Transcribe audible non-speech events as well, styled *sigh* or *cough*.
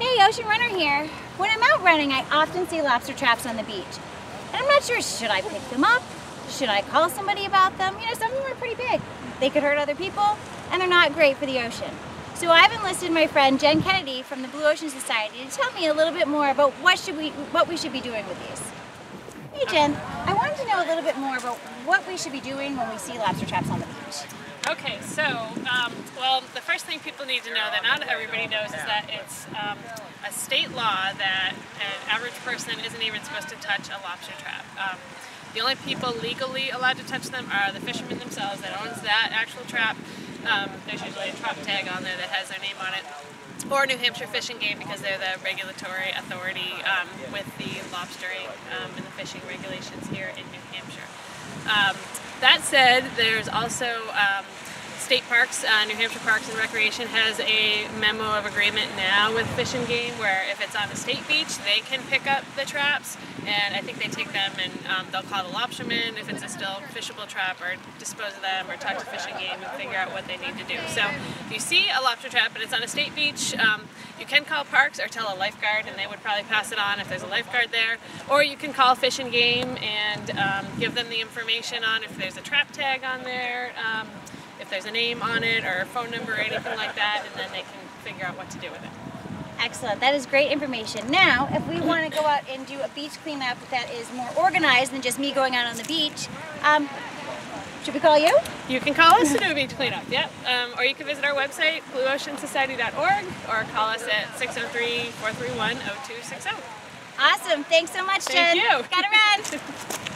Hey, Ocean Runner here. When I'm out running, I often see lobster traps on the beach. And I'm not sure, should I pick them up? Should I call somebody about them? You know, some of them are pretty big. They could hurt other people, and they're not great for the ocean. So I've enlisted my friend Jen Kennedy from the Blue Ocean Society to tell me a little bit more about what should we what we should be doing with these. Hey Jen, I wanted to know a little bit more about what we should be doing when we see lobster traps on the beach. Okay, so, um, well, the first thing people need to know that not everybody knows is that it's um, a state law that an average person isn't even supposed to touch a lobster trap. Um, the only people legally allowed to touch them are the fishermen themselves that owns that actual trap. Um, there's usually a trap tag on there that has their name on it. Or New Hampshire Fish and Game because they're the regulatory authority um, with the lobstering um, and the fishing regulations here in New Hampshire. Um, that said, there's also um, state parks, uh, New Hampshire Parks and Recreation has a memo of agreement now with Fish and Game where if it's on a state beach, they can pick up the traps and I think they take them and um, they'll call the lobsterman if it's a still fishable trap or dispose of them or talk to Fish and Game and figure out what they need to do. So if you see a lobster trap and it's on a state beach, um, you can call parks or tell a lifeguard and they would probably pass it on if there's a lifeguard there. Or you can call Fish and Game and um, give them the information on if there's a trap tag on there, um, if there's a name on it or a phone number or anything like that, and then they can figure out what to do with it. Excellent. That is great information. Now, if we want to go out and do a beach cleanup that is more organized than just me going out on the beach, um, should we call you? You can call us to do a beach cleanup, yep. Um, or you can visit our website, blueoceansociety.org, or call us at 603-431-0260. Awesome. Thanks so much, Jen. Thank you. Gotta run. *laughs*